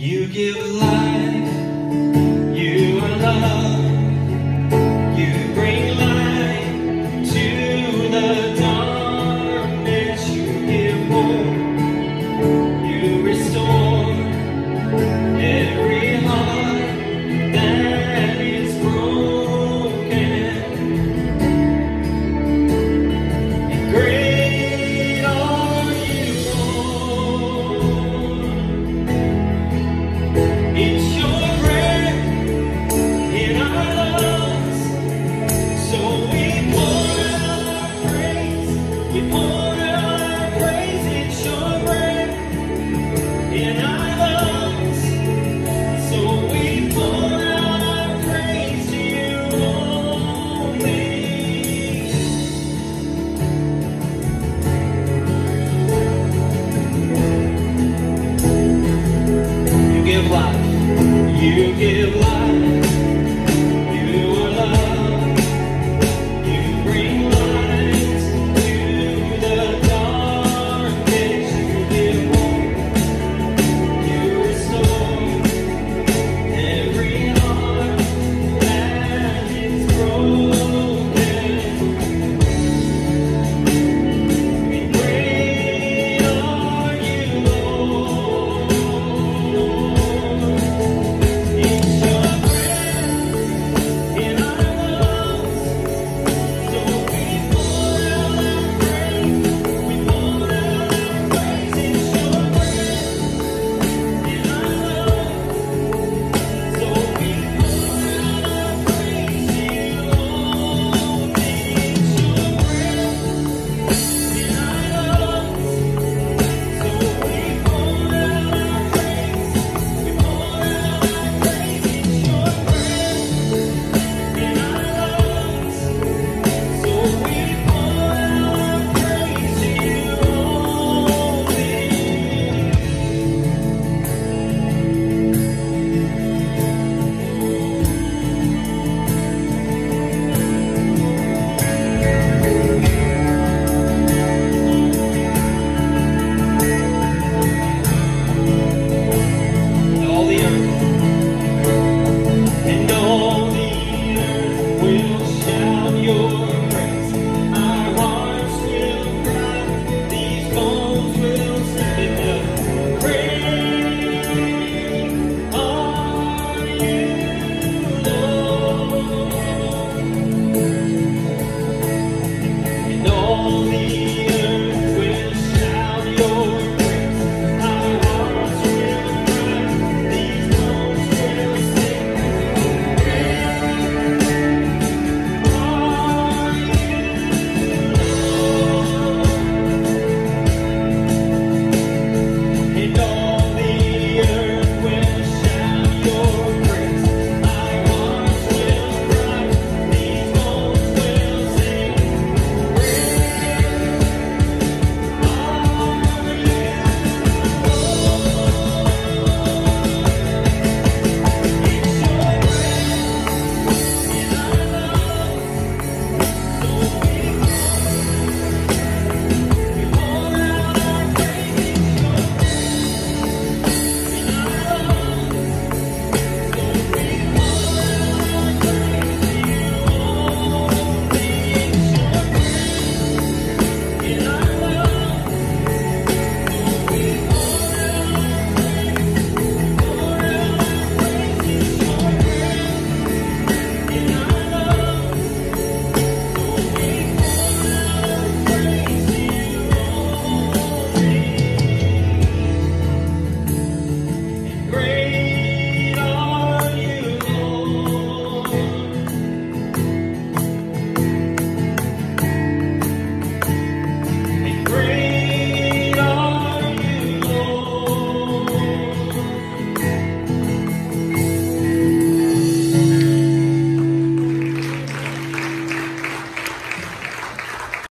You give life, give life. You give life.